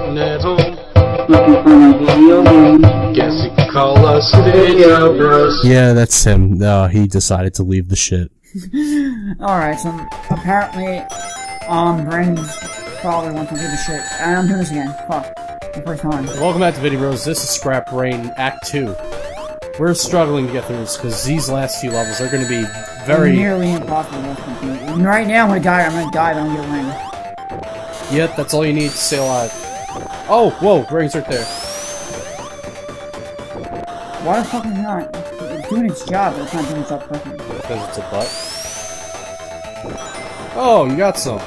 sitting at home. Looking for my video. Guess you could call us Vidya Bros. Yeah, that's him. Uh, he decided to leave the shit. Alright, so apparently, um, Brandon's father wants to do the shit. And I'm doing this again. Fuck. The first time. Welcome back to Vidya Bros. This is Scrap Brain Act 2. We're struggling to get through this because these last few levels are going to be very. Nearly impossible. to complete. And right now, I'm gonna die. I'm gonna die. I don't get a ring. Yep, that's all you need to stay alive. Oh, whoa, ring's right there. Why the fuck is it not? It's doing its job, but it's not doing its job perfectly. Because it's a butt. Oh, you got some.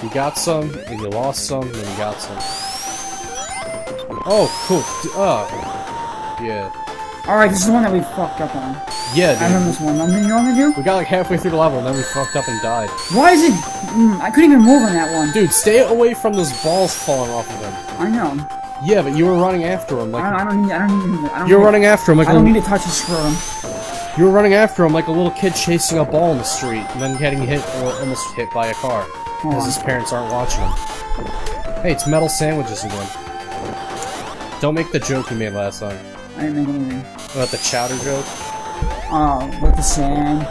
You got some, and you lost some, and you got some. Oh, cool. Uh, yeah. Alright, this is the one that we fucked up on. Yeah, I dude. remember this one. You what I'm gonna do? We got like halfway through the level, and then we fucked up and died. Why is it? Mm, I couldn't even move on that one. Dude, stay away from those balls falling off of them. I know. Yeah, but you were running after him I don't. like I don't need. I don't need. I don't you're need, running after him like I a don't little, need to touch his scrotum. you were running after him like a little kid chasing a ball in the street and then getting hit or almost hit by a car because his parents aren't watching him. Hey, it's metal sandwiches again. Don't make the joke you made last time I didn't make anything. about the chowder joke. Oh, with the sand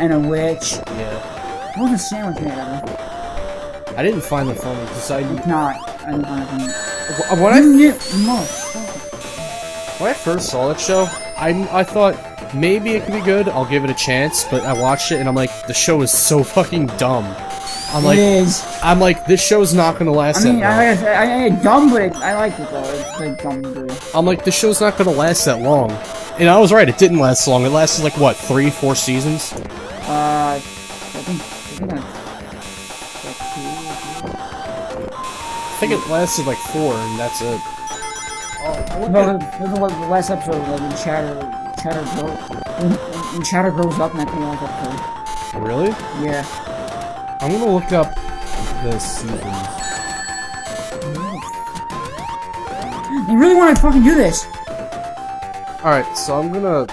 and a witch. Yeah, What was the sandwich made out of? I didn't find the funny because I It's not. I didn't find anything. when I when I first saw that show, I I thought maybe it could be good. I'll give it a chance, but I watched it and I'm like, the show is so fucking dumb. I'm like, it is. I'm like, this show's not gonna last I mean, that long. I, I, I, I dumb, but it, I like it though. It's like dumb do. I'm like, the show's not gonna last that long. And I was right, it didn't last long. It lasted like, what, three, four seasons? Uh, I think. I think I. I think it lasted like four, and that's it. Oh, No, the, the, last episode, like when Chowder, Chowder grow, when, when Chowder grows up, and that thing like episode. Really? Yeah. I'm gonna look up the seasons. You really want to fucking do this? Alright, so I'm gonna...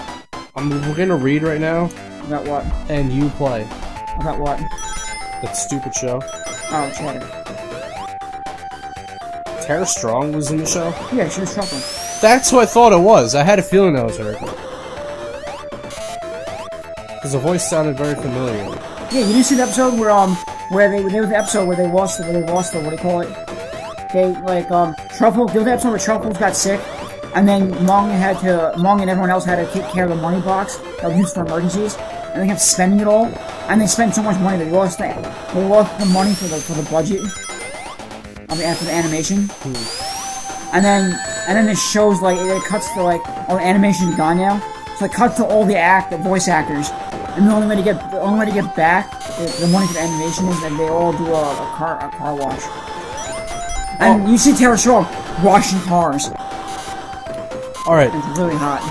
I'm we're gonna read right now, About what? and you play. About what? That stupid show. Oh, Chowder. Tara Strong was in the show? Yeah, she was trouble. That's who I thought it was. I had a feeling that was her. Because the voice sounded very familiar. Yeah, you didn't see the episode where um where they there was the episode where they lost the where they lost the what do you call it? They like um Truffle there was the episode where Truffles got sick and then Mung had to Mung and everyone else had to take care of the money box that was used for emergencies and they kept spending it all and they spent so much money they lost the they lost the money for the for the budget of the after the animation. Hmm. And then and then it shows like it cuts to like all the animation's gone now. So it cuts to all the act the voice actors. And the only way to get the only way to get back the, the money for the animation is that they all do a, a car a car wash. And oh. you see Tara Strong washing cars. Alright, It's really hot.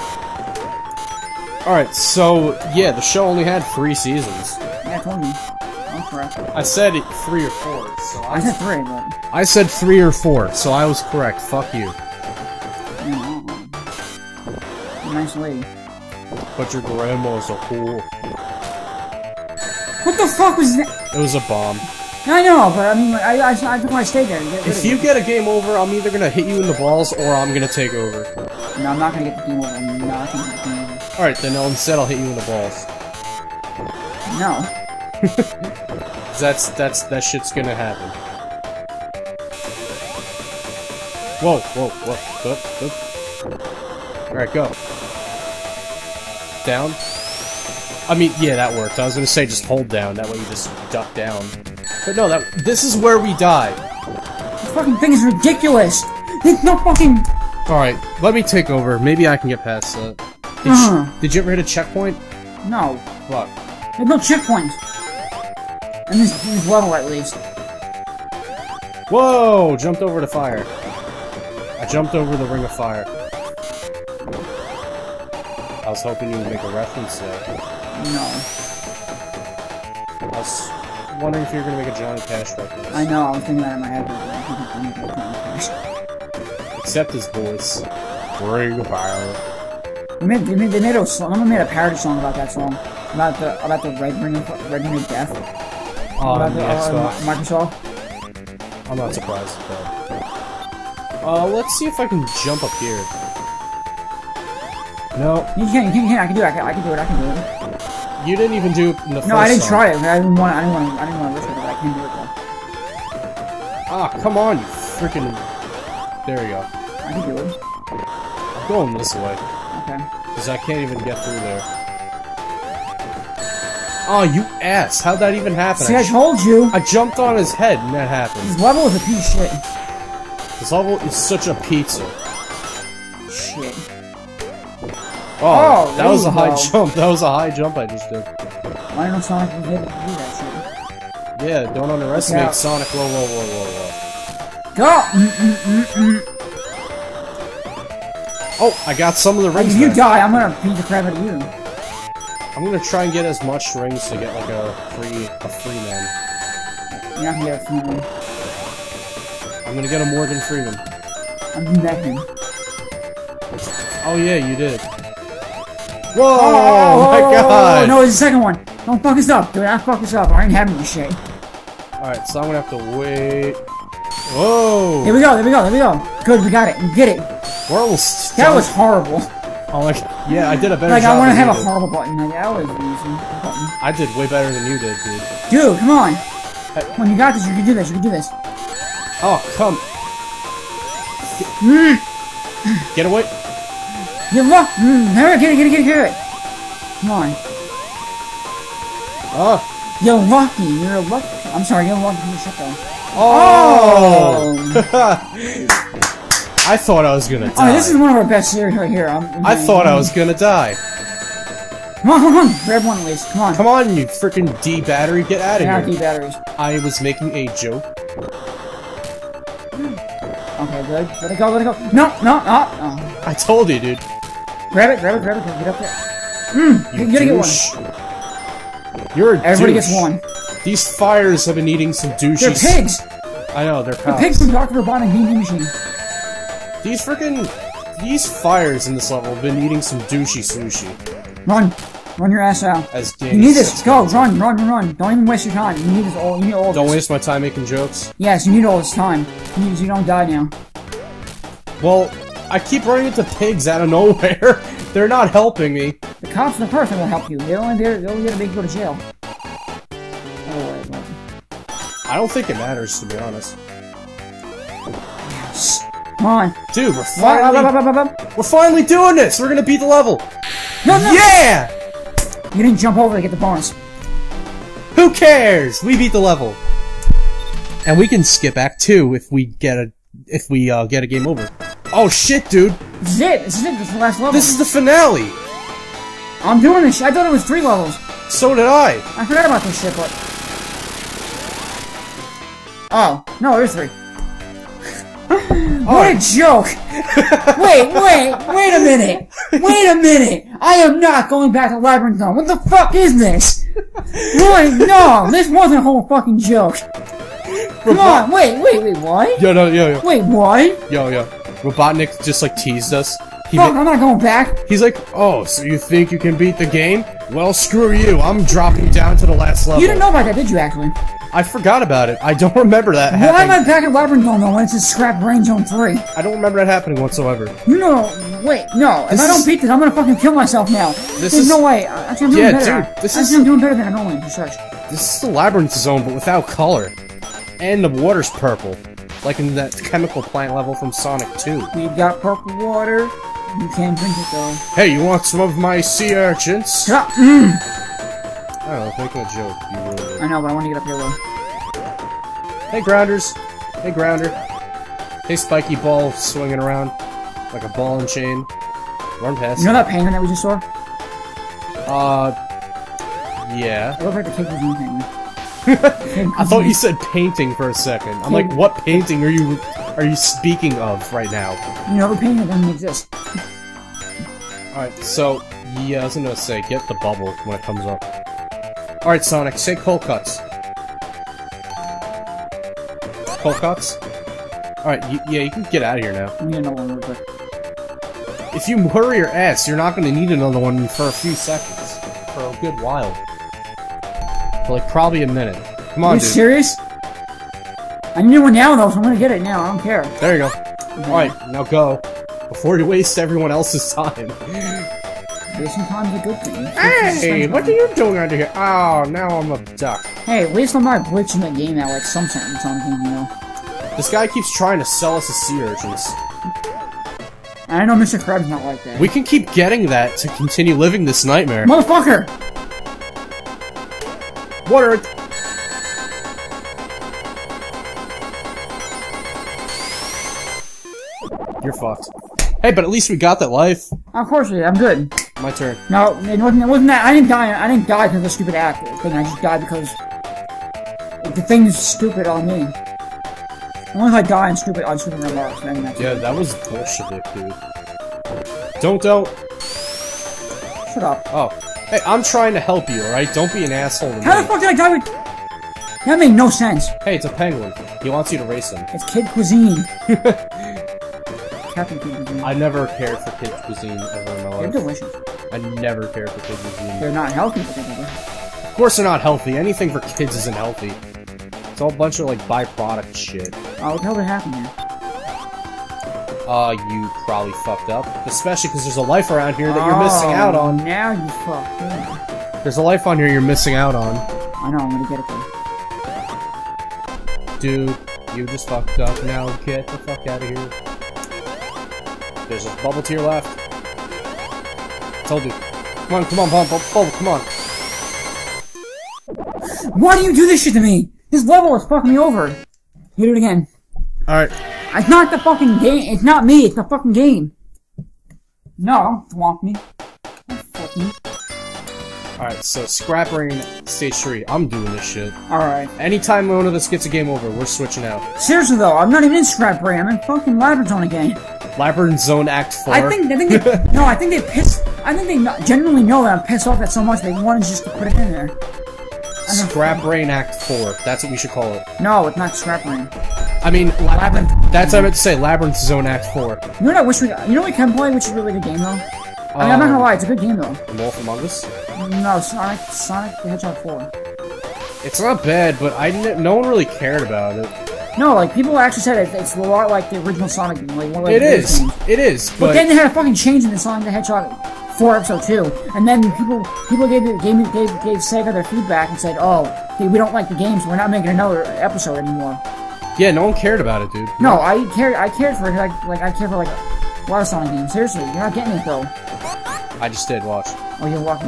alright, so, yeah, the show only had three seasons. Yeah, I told you. I'm correct. I said three or four, so I I, said three, but I said three or four, so I was correct. Fuck you. know, um, nice lady. But your grandma's a whore. What the fuck was that? It was a bomb. I know, but I mean, I I, I just want to stay there. And get rid If you it. get a game over, I'm either gonna hit you in the balls or I'm gonna take over. No, I'm not gonna get the over. I'm not gonna get the over. Alright, then I'll, instead I'll hit you in the balls. No. that's, that's, that shit's gonna happen. Whoa, whoa, whoa, up, up. Alright, go. Down. I mean, yeah, that worked. I was gonna say just hold down, that way you just duck down. But no, that, this is where we die. This fucking thing is ridiculous. There's no fucking. Alright, let me take over. Maybe I can get past that. Did, Uh-huh. you, did you ever hit a checkpoint? No. Fuck. There's no checkpoint. And this, this level, at least. Whoa! Jumped over the fire. I jumped over the ring of fire. I was hoping you would make a reference there. No. I was wondering if you were gonna make a Johnny Cash reference. I know, I was thinking that in my head, but I think I'm gonna get Except his voice. Ring of fire. They made, they made, they made a song, someone made a parody song about that song. About the, about the Red Ring of, Red Ring of Death. Oh, about the, uh, Microsoft. I'm not surprised that. Uh, let's see if I can jump up here. No, You can, you can, you can. I can do it. I can, I can do it. I can do it. you didn't even do it in the first No, I didn't song. try it. I didn't want. I didn't want. I didn't want to risk it, but I can do it though. Ah, come on, you freaking. There you go. I can do it. I'm going this way. Okay. Because I can't even get through there. Oh, you ass! How'd that even happen? See, I, I told you. I jumped on his head and that happened. This level is a piece of shit. This level is such a pizza. Shit. Oh, Oh, that was a high go. jump. That was a high jump I just did. Why don't Sonic was able to do that Yeah, don't underestimate Sonic. Whoa, whoa, whoa, whoa, whoa. Go! Mm, mm, mm, mm. Oh, I got some of the rings if you back. die, I'm gonna beat the crap out of you. I'm gonna try and get as much rings to get like a free a free man. You're not get a free one. I'm gonna get a Morgan Freeman. I'm begging. Oh yeah, you did. Whoa! Oh, oh, oh my oh, god! No, it's the second one. Don't fuck us up. Do not fuck us up. I ain't having this shit. Alright, so I'm gonna have to wait. Whoa! Here we go, there we go, there we go. Good, we got it. We get it. We're almost That was horrible. Oh my Yeah, I did a better Like, job I wanna have a did. horrible button. Like, that was easy. Button. I did way better than you did, dude. Dude, come on. Come on, you got this. You can do this. You can do this. Oh, come. Mm, Get away. you look. Mm, hurry, get it, get it, get it, get it. Come on. Oh. You're lucky. You're lucky. I'm sorry, you're lucky. You shut though. Oh! I thought I was gonna die. Oh, this is one of our best series right here. I'm, I thought I was gonna die. Come on, come on, grab one at least. Come on. Come on, you freaking D battery, get out of D here. batteries. I was making a joke. Okay, good. Let it go, let it go. No, no, no. Oh. I told you, dude. Grab it, grab it, grab it. Get up there. Mm, You gotta get one. douche. You're a Everybody douche. gets one. These fires have been eating some douches. They're pigs. I know, they're They're pigs from Dr. Robotnik Machine. These freaking... These fires in this level have been eating some douchey sushi. Run. Run your ass out. As You need this. Go, run, run, run, run. Don't even waste your time. You need this all. You need all Don't this. waste my time making jokes. Yes, you need all this time. You, you don't die now. Well, I keep running into pigs out of nowhere. They're not helping me. The cops and the person will help you. They're only there. They're only there to make you go to jail. Oh, wait, wait. I don't think it matters, to be honest. Come on. Dude, we're up, finally, we're doing this! We're gonna beat the level! No, no. Yeah! You didn't jump over to get the bonus. Who cares? We beat the level. And we can skip back too if we get a if we uh, get a game over. Oh shit, dude! This is it. This is it. This is the last level. This is the finale. I'm doing this. shit. I thought it was three levels. So did I. I forgot about this shit, but. Oh no, there's three. What a joke! wait, wait, wait a minute! Wait a minute! I am not going back to Labyrinth Zone. What the fuck is this? Wait, no, this wasn't a whole fucking joke. Come on, wait, wait, wait, what? Yo, no, yo, yo, Wait, what? yo, yo. Robotnik just like teased us. He Fuck, I'm not going back. he's like, oh, so you think you can beat the game? Well, screw you. I'm dropping down to the last level. You didn't know about that, did you, actually? I forgot about it. I don't remember that Why am happening. I back at Labyrinth Zone, though, when it's in Scrap Brain Zone 3? I don't remember that happening whatsoever. You know, wait, no. If I don't beat this, I'm gonna fucking kill myself now. This There's is- no way. I- Actually, I'm doing Yeah, better. dude, this Actually, is- I'm doing better than I normally do. Such. This is the labyrinth zone, but without color. And the water's purple. Like in that chemical plant level from Sonic 2. We've got purple water. You can't drink it though. Hey, you want some of my sea urchins? Stop. Mm. I don't know, making a joke. You really I know, but I want to get up here though. Hey, Grounders. Hey, Grounder. Hey, Spiky Ball swinging around like a ball and chain. Run past. You know that penguin that we just saw? Uh, yeah. It looked like the kid was in. I thought you said painting for a second. I'm like, what painting are you are you speaking of right now? You know the doesn't exist. Alright, so, yeah, uh, I was gonna say, get the bubble when it comes up. Alright, Sonic, say cold cuts. Cold cuts? Alright, yeah, you can get out of here now. I'm gonna one real quick. If you hurry your ass, you're not gonna need another one for a few seconds. For a good while. For like, probably a minute. Come on, Are you dude. serious? I need one now though, so I'm gonna get it now. I don't care. There you go. Mm-hmm. Alright, now go. Before you waste everyone else's time. Wasting time's a good thing. Hey, what are you doing under here? Oh, now I'm a duck. Hey, at least I'm not glitching the game out like some certain something, you know. This guy keeps trying to sell us the sea urchins. I know Mr. Krabs not like that. We can keep getting that to continue living this nightmare. Motherfucker! What are... You're fucked. Hey, but at least we got that life. Of course, yeah, I'm good. My turn. No, it wasn't, it wasn't that. I didn't die. I didn't die because of the stupid act thing. I just died because the thing's stupid on me. Only if I die on stupid on stupid remarks, then that's Yeah, that was bullshit, dude. Don't, don't. Shut up. Oh. Hey, I'm trying to help you, alright? Don't be an asshole How the fuck did I die with? That made no sense. Hey, it's a penguin. He wants you to race him. It's kid cuisine. Captain Kid Cuisine. I never cared for kid cuisine ever in my life. They're delicious. I never cared for kid cuisine. They're not healthy, but they're delicious. Of course they're not healthy. Anything for kids isn't healthy. It's all a bunch of like byproduct shit. Oh, what the hell did happen here? Uh, you probably fucked up. Especially because there's a life around here that you're missing Oh, out on. Now you fucked. Yeah. There's a life on here you're missing out on. I know. I'm gonna get it though. Dude, you just fucked up. Now get the fuck out of here. There's a bubble to your left. Told you. Come on, come on, bubble, bubble, come on. Why do you do this shit to me? This level is fucking me over. You do it again. Alright. It's not the fucking game. It's not me. It's the fucking game. No, don't swamp me. Don't fuck me. Alright, so Scrap Brain, Stage 3. I'm doing this shit. Alright. Anytime one of us gets a game over, we're switching out. Seriously though, I'm not even in Scrap. I'm in fucking Labyrinth Zone again. Labyrinth Zone Act 4. I think, I think they, no, I think they pissed, I think they not, genuinely know that I'm pissed off at so much they wanted to just to put it in there. Scrap Brain Act 4. That's what we should call it. No, it's not Scrap Brain. I mean, Labyrinth. that's what I meant to say. Labyrinth Zone Act 4. You know what I wish we, you know what we can play, which is a really good game though? I mean, I'm not gonna Um, lie, it's a good game though. Wolf Among Us? No, Sonic, Sonic the Hedgehog 4. It's not bad, but I didn't, no one really cared about it. No, like people actually said it, it's a lot like the original Sonic game. Like, like It is. games. It is, But but then they had a fucking change in the Sonic the Hedgehog 4 episode 2, and then people people gave gave gave, gave Sega their feedback and said, "Oh, hey, we don't like the games. We're not making another episode anymore." yeah, no one cared about it, dude. No, I care I cared for it. Like, like I care for like a lot of Sonic games. Seriously, you're not getting it though. I just did, watch. Oh, you're lucky.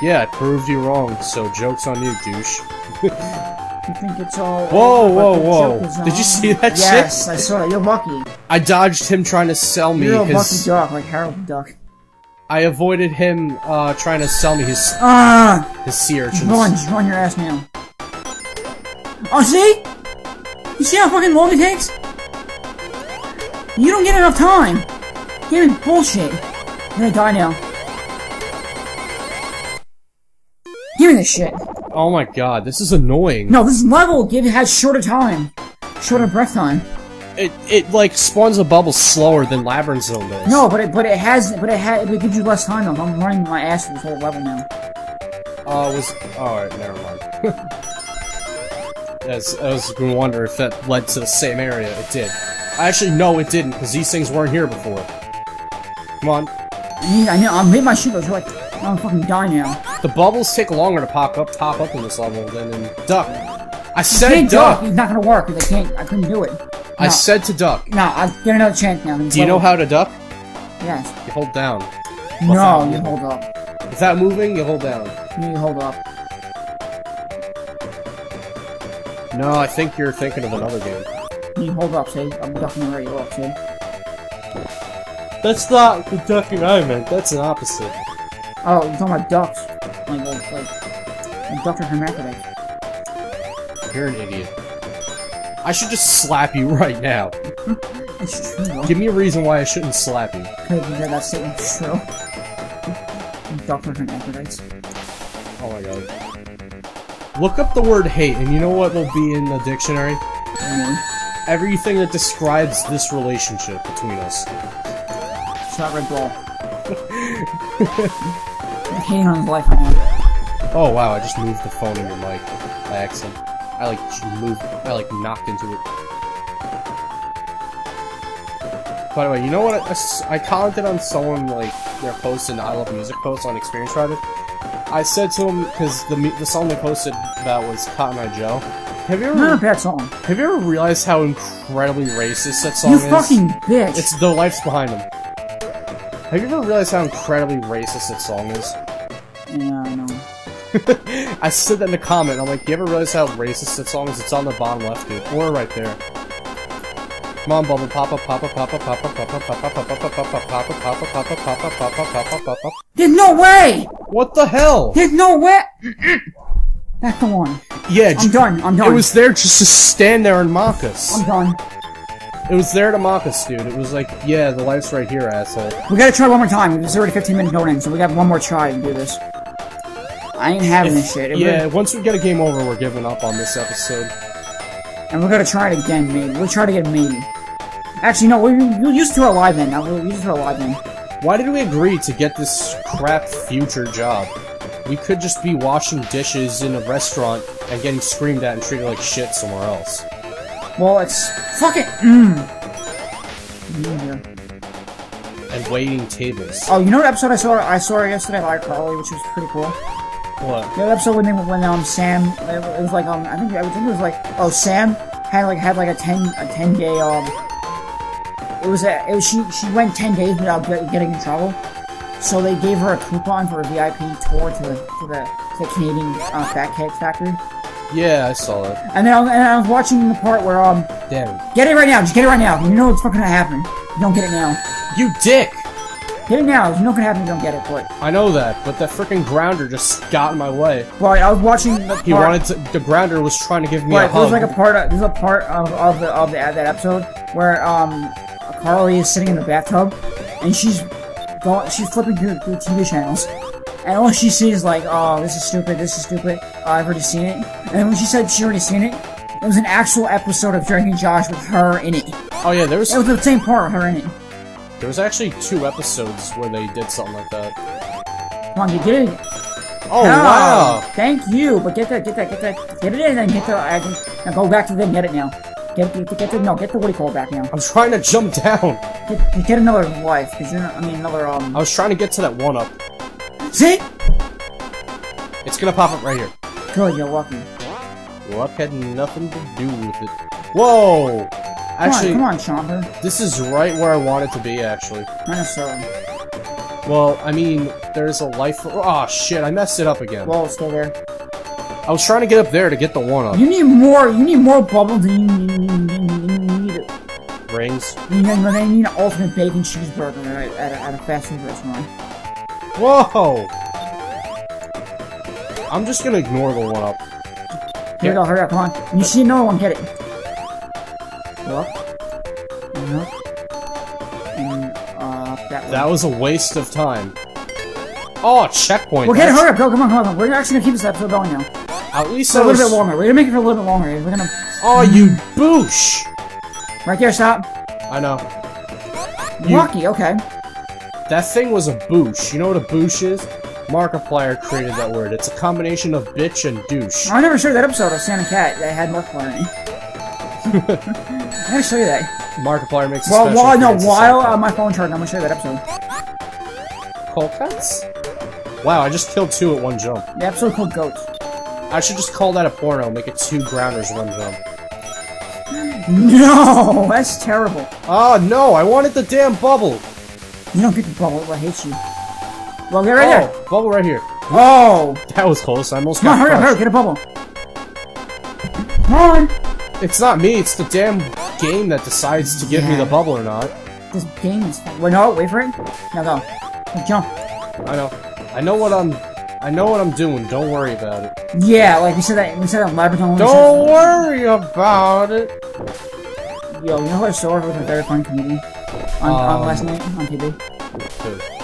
Yeah, I proved you wrong, so joke's on you, douche. You think it's all? Whoa, whoa, whoa. Did you see that shit? Yes, I saw it. You're lucky. I dodged him trying to sell me You're a lucky duck, like Harold Duck. I avoided him, uh, trying to sell me his, Ah, his sea urchins. run, just run your ass now. Oh, see? You see how fucking long it takes? You don't get enough time. Game is bullshit. You're gonna die now. Give me this shit. Oh my god, this is annoying. No, this level give has shorter time, shorter breath time. It, it, like, spawns a bubble slower than Labyrinth Zone does. No, but it but it has but it has it gives you less time though. I'm running my ass through this whole level now. Oh, Uh, was... Alright, never mind. As, I was gonna wonder if that led to the same area. It did. I actually, no, it didn't, because these things weren't here before. Come on. I mean, I know I'm hitting my it's like I'm fucking die now. The bubbles take longer to pop up, pop up in this level than in Duck. I You said Duck! duck. It's not gonna work. 'cause I can't. I couldn't do it. I said to Duck. No, I'll get another chance now. Do you know how to duck? Yes. You hold down. No, you hold up. Is that moving, you hold down. You hold up. No, I think you're thinking of another game. You hold up, see? I'm ducking right you up, see? That's not the ducking I meant. That's an opposite. Oh, you're talking about ducks. Oh like, like, like, like ducks are hermaphrodites. You're an idiot. I should just slap you right now. It's true. Give me a reason why I shouldn't slap you. Because you that statement's true. Ducks are hermaphrodites. Oh my god. Look up the word hate, and you know what will be in the dictionary? Really? Everything that describes this relationship between us. It's not red ball. I'm on right now. Oh wow, I just moved the phone in your mic by accident. I I like moved, I like knocked into it. By the way, you know what? I commented on someone like their post in the I Love Music post on Experience Reddit. I said to him because the the song they posted about was Cotton Eye Joe. Have you ever Not a bad song. have you ever realized how incredibly racist that song You is? fucking bitch. It's the life's behind them. Have you ever realized how incredibly racist that song is? Yeah, I know. I said that in the comment. I'm like, you ever realize how racist that song is? It's on the bottom left, dude, or right there. Come on, bubble, papa, papa, papa, papa, papa, papa, papa, papa, papa, papa, papa, papa, papa, papa, papa, papa. There's no way! What the hell? There's no way! That's the one. Yeah, I'm done. I'm done. It was there just to stand there and mock us. I'm done. It was there to mock us, dude. It was like, yeah, the life's right here, asshole. We gotta try one more time. It's already 15 minutes going in, so we got one more try to do this. I ain't having this shit. It Yeah, really- once we get a game over, we're giving up on this episode. and we're gonna try it again, maybe. We'll try to get maybe. Actually, no, we, we'll use it to our live end. Now, we'll use it to our live end. Why did we agree to get this crap future job? We could just be washing dishes in a restaurant and getting screamed at and treated like shit somewhere else. Well, it's fucking. Mmm. Yeah. And waiting tables. Oh, you know what episode I saw? I saw yesterday, like Carly, which was pretty cool. What? The other episode when they when um Sam it was like um I think I think it was like oh Sam had like had like a ten a ten day um it was a it was she she went ten days without get, getting in trouble, so they gave her a coupon for a VIP tour to the to the, to the Canadian uh, Fat Cake Factory. Yeah, I saw it. And then I, and I was watching the part where um Damn get it right now, just get it right now. You know it's fucking gonna happen. You don't get it now. You dick! Get it now. You know gonna happen. You don't get it. boy. I know that, but that freaking grounder just got in my way. but I was watching the part. He wanted to. The grounder was trying to give me a But there's like a part. Of, there's a part of, of the of the, that episode where um Carly is sitting in the bathtub and she's going. She's flipping through, through TV channels. And all she sees is like, oh, this is stupid, this is stupid, oh, I've already seen it. And when she said she already seen it, it was an actual episode of Drake and Josh with her in it. It oh yeah, there was It was the same part with her in it. There was actually two episodes where they did something like that. Come on, you get it. Oh Oh, wow! Thank you, but get that, get that, get that, get it in and get the, I now go back to the, get it now. Get, get, get the, no, get the, what do you call back now. I'm trying to jump down. Get, get another life, because you're not, I mean, another, um, I was trying to get to that one up. see? It's gonna pop up right here. Good, you're lucky. Luck had nothing to do with it. Whoa! Actually, come on, come on, Chomper. this is right where I want it to be, actually. Not necessarily. Well, I mean, there's a life. Oh shit, I messed it up again. Well, stay there. I was trying to get up there to get the one up. You need more, you need more bubbles you need, you you need, Rings. you need, you need an ultimate bacon cheeseburger at a, at a, at a fast food restaurant. Whoa! I'm just gonna ignore the one up. Here we go, hurry up, come on. You see another one, get it. That was a waste of time. Oh, checkpoint. It, That's- hurry up, go, come on, come on. We're actually gonna keep this episode going now. At least a little was... bit longer. We're gonna make it for a little bit longer. We're gonna, Oh, you boosh! right there, stop. I know. You- Lucky, okay. That thing was a boosh. You know what a boosh is? Markiplier created that word. It's a combination of bitch and douche. I never showed that episode of Santa Cat that had Markiplier in it. I gotta show you that. Markiplier makes a Well, special while, no, appearance in while Seinfeld. uh, my phone charged, I'm gonna show you that episode. Cold cuts? Wow, I just killed two at one jump. The episode called Goats. I should just call that a porno, make it two grounders, one jump. No, that's terrible. Oh no, I wanted the damn bubble! You don't get the bubble, I hate you. Well, get right there. Oh, bubble right here. Oh! That was close, I almost Come on, got hurry up, hurry up, get a bubble. Come on! It's not me, it's the damn game that decides to give me the bubble or not. This game is fun. Wait, no, wait for it. Now go. Now jump. I know. I know what I'm... I know what I'm doing, don't worry about it. Yeah, like we said that, we said that Laboratory. Don't worry about it! Yo, you know who I saw with a very funny comedian? On, on Um, last night on TV?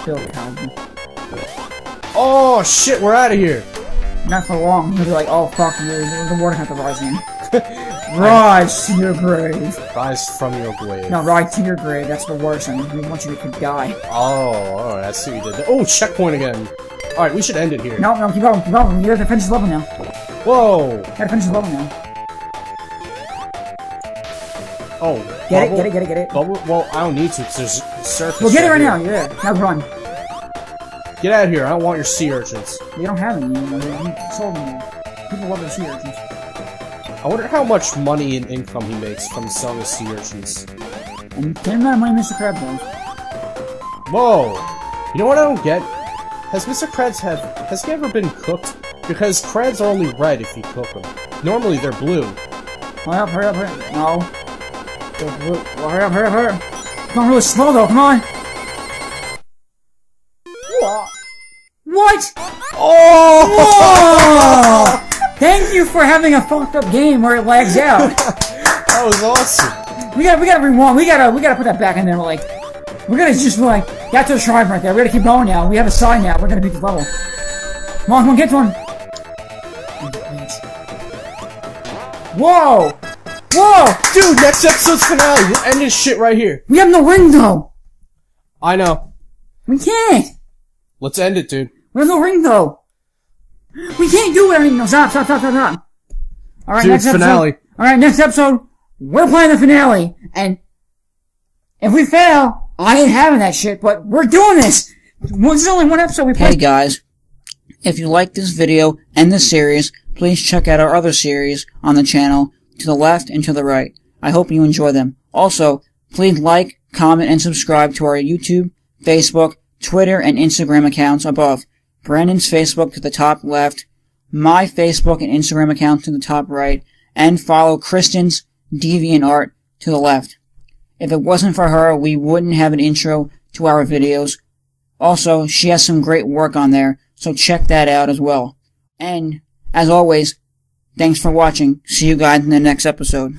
Bill Cosby. Oh shit, we're out of here! Not for long. He'll be like, oh fuck you, the water has to rise in. rise to your grave. Rise from your grave. No, rise to your grave, that's the worst, and we want you to die. Oh, alright, I see what you did. Oh, checkpoint again. Alright, we should end it here. No, no, keep going, keep going. You have to finish the level now. Whoa! You gotta finish the level now. Oh, Get it, get it, get it, get it. Bubble? Well, I don't need to because there's surface. Well, get it right here. now. You're. Now run. Get out of here! I don't want your sea urchins. We don't have any anymore. You sold them. People love their sea urchins. I wonder how much money and income he makes from selling his sea urchins. And amount of money Mr. Crab. Whoa! You know what I don't get? Has Mr. Krabs have has he ever been cooked? Because crabs are only red if you cook them. Normally they're blue. Hurry up, hurry up, hurry up. No. They're blue. Well, hurry up, hurry up, hurry up. It's going really slow though, come on. You for having a fucked up game where it lags out. that was awesome. We gotta, we gotta rewind. We gotta, we gotta put that back in there. We're Like, we're gonna just like got to the shrine right there. We gotta keep going now. We have a sign now. We're gonna beat the level. Come on, come on, get to one. Whoa! Whoa! Dude, next episode's finale. We'll end this shit right here. We have no ring though. I know. We can't. Let's end it, dude. We have no ring though. We can't do it. No, stop, stop, stop, stop, stop. All right, Dude, next episode. finale. All right, next episode. We're playing the finale, and if we fail, I ain't having that shit. But we're doing this. Well, This is only one episode we Hey guys, if you like this video and this series, please check out our other series on the channel to the left and to the right. I hope you enjoy them. Also, please like, comment, and subscribe to our YouTube, Facebook, Twitter, and Instagram accounts above. Brandon's Facebook to the top left, my Facebook and Instagram account to the top right, and follow Kristen's DeviantArt to the left. If it wasn't for her, we wouldn't have an intro to our videos. Also, she has some great work on there, so check that out as well. And, as always, thanks for watching. See you guys in the next episode.